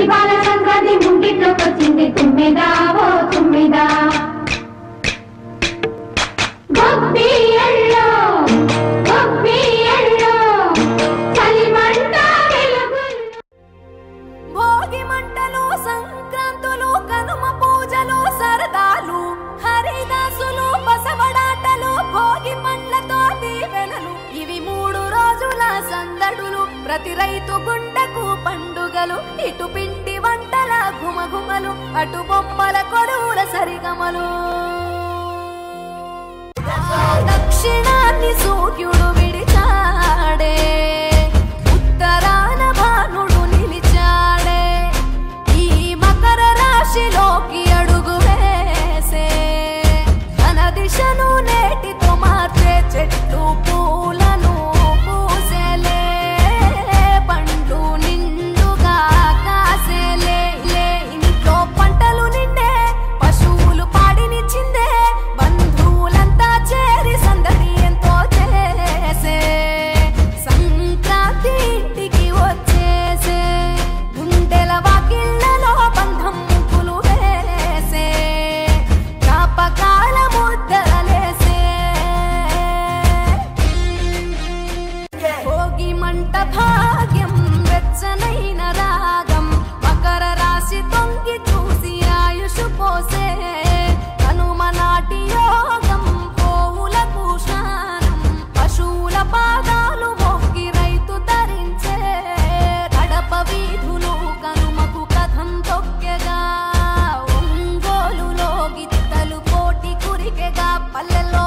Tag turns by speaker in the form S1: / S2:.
S1: దీపాల సంక్రాంతి ముంగిట్లోకొచ్చింది. తుమ్మిదా ఓ తుమ్మిదా.
S2: భోగి మంటలో సంగ ప్రతి రైతు గుండకు పండుగలు ఇటు పిండి వంటల గుమగుమలు అటు బొమ్మల కొలువుల సరిగమలు. దక్షిణాన్ని సూర్యుడు విడిచాడే ఉత్తరాన భానుడు నిలిచాడే ఈ మకర రాశిలోకి అడుగు వేసే తన దిశను నేటితో మార్చే చెట్టు పల్లెల్లో